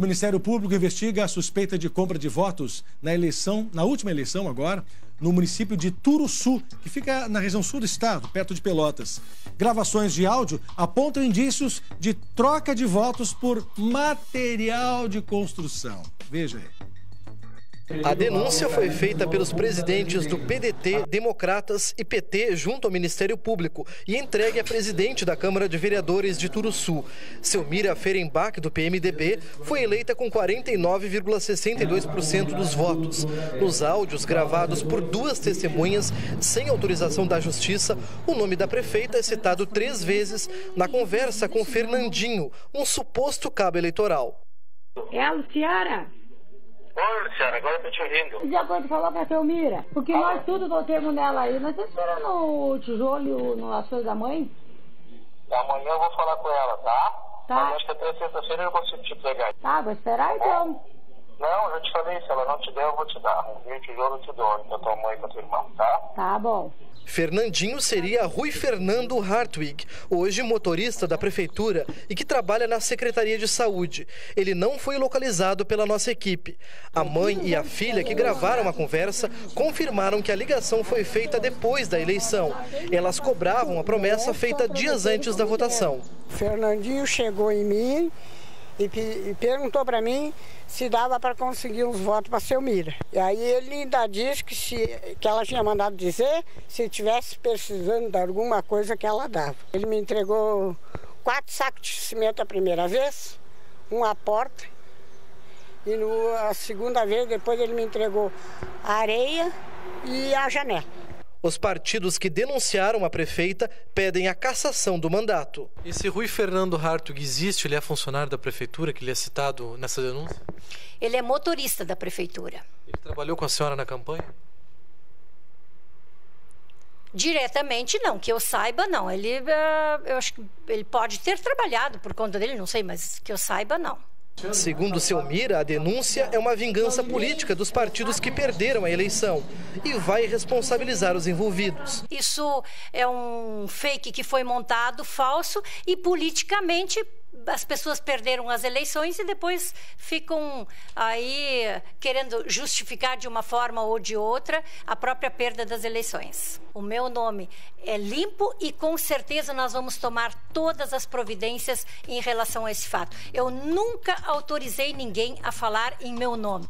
Ministério Público investiga a suspeita de compra de votos na eleição, na última eleição agora, no município de Turuçu, que fica na região sul do estado, perto de Pelotas. Gravações de áudio apontam indícios de troca de votos por material de construção. Veja aí. A denúncia foi feita pelos presidentes do PDT, Democratas e PT junto ao Ministério Público e entregue à presidente da Câmara de Vereadores de Turuçu. Selmira Ferenbach, do PMDB, foi eleita com 49,62% dos votos. Nos áudios gravados por duas testemunhas, sem autorização da Justiça, o nome da prefeita é citado três vezes na conversa com Fernandinho, um suposto cabo eleitoral. É a Luciana? Luciana, agora eu tô te ouvindo. Já pode falar pra Selmira? Porque nós tudo votemos nela aí. Nós estamos esperando o tijolo no ações da mãe. Amanhã eu vou falar com ela, tá? Tá. Mas acho que até sexta-feira eu consigo te pegar. Tá, vou esperar então. Não, eu já te falei, se ela não te der, eu vou te dar. Um tijolo eu te dou, pra tua mãe e pra tua irmã, tá? Tá bom. Fernandinho seria Rui Fernando Hartwig, hoje motorista da prefeitura e que trabalha na Secretaria de Saúde. Ele não foi localizado pela nossa equipe. A mãe e a filha que gravaram a conversa confirmaram que a ligação foi feita depois da eleição. Elas cobravam a promessa feita dias antes da votação. Fernandinho chegou em mim e, e perguntou para mim se dava para conseguir uns votos para Selmira. E aí ele ainda disse que, se, que ela tinha mandado dizer se tivesse precisando de alguma coisa que ela dava. Ele me entregou quatro sacos de cimento a primeira vez, uma porta, e no, a segunda vez depois ele me entregou a areia e a janela. Os partidos que denunciaram a prefeita pedem a cassação do mandato. Esse Rui Fernando Hartog existe? Ele é funcionário da prefeitura que ele é citado nessa denúncia? Ele é motorista da prefeitura. Ele trabalhou com a senhora na campanha? Diretamente não, que eu saiba não. Ele, uh, eu acho que ele pode ter trabalhado por conta dele, não sei, mas que eu saiba não. Segundo Selmira, a denúncia é uma vingança política dos partidos que perderam a eleição e vai responsabilizar os envolvidos. Isso é um fake que foi montado falso e politicamente as pessoas perderam as eleições e depois ficam aí querendo justificar de uma forma ou de outra a própria perda das eleições. O meu nome é limpo e com certeza nós vamos tomar todas as providências em relação a esse fato. Eu nunca autorizei ninguém a falar em meu nome.